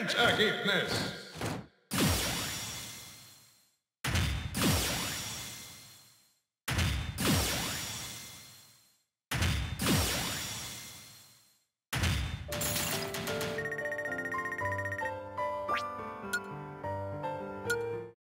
Endergebnis.